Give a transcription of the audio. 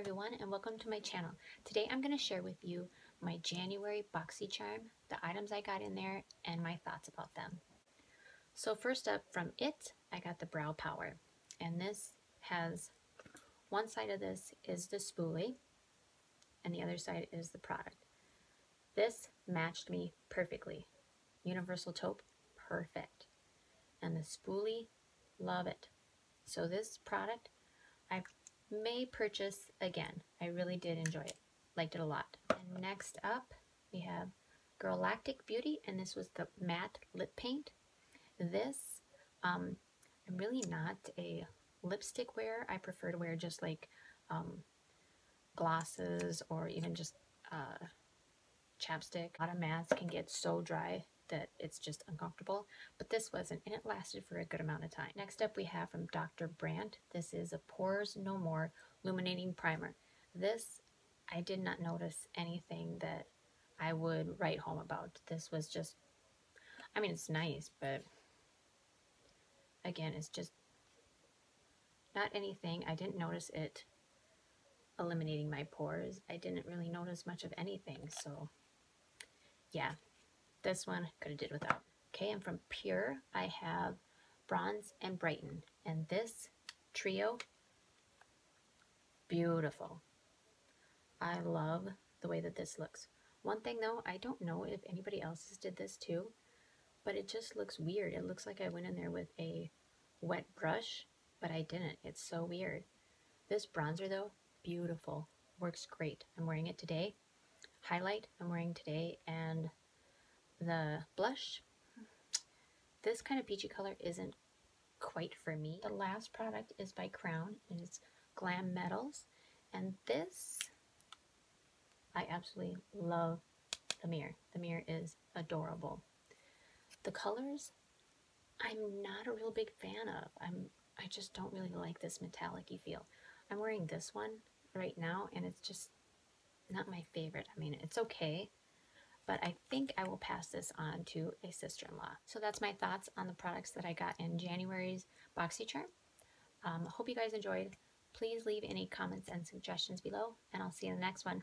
everyone and welcome to my channel. Today I'm going to share with you my January BoxyCharm, the items I got in there, and my thoughts about them. So first up from IT, I got the Brow Power. And this has, one side of this is the spoolie, and the other side is the product. This matched me perfectly. Universal taupe, perfect. And the spoolie, love it. So this product, I may purchase again. I really did enjoy it. Liked it a lot. And next up, we have Girlactik Beauty, and this was the matte lip paint. This, um, I'm really not a lipstick wearer. I prefer to wear just like um, glosses or even just uh, chapstick. A lot of mattes can get so dry that it's just uncomfortable, but this wasn't, and it lasted for a good amount of time. Next up we have from Dr. Brandt. This is a Pores No More Illuminating Primer. This, I did not notice anything that I would write home about. This was just, I mean, it's nice, but again, it's just not anything. I didn't notice it eliminating my pores. I didn't really notice much of anything, so yeah, this one could have did without. Okay, and from PUR, I have Bronze and Brighten. And this trio, beautiful. I love the way that this looks. One thing though, I don't know if anybody else has did this too, but it just looks weird. It looks like I went in there with a wet brush, but I didn't. It's so weird. This bronzer though, beautiful. Works great. I'm wearing it today. Highlight I'm wearing today and the blush. This kind of peachy color isn't quite for me. The last product is by Crown and it's Glam Metals. And this, I absolutely love the mirror. The mirror is adorable. The colors, I'm not a real big fan of. I'm I just don't really like this metallic feel. I'm wearing this one right now and it's just not my favorite. I mean, it's okay, but I think I will pass this on to a sister-in-law. So that's my thoughts on the products that I got in January's BoxyCharm. Um, hope you guys enjoyed. Please leave any comments and suggestions below, and I'll see you in the next one.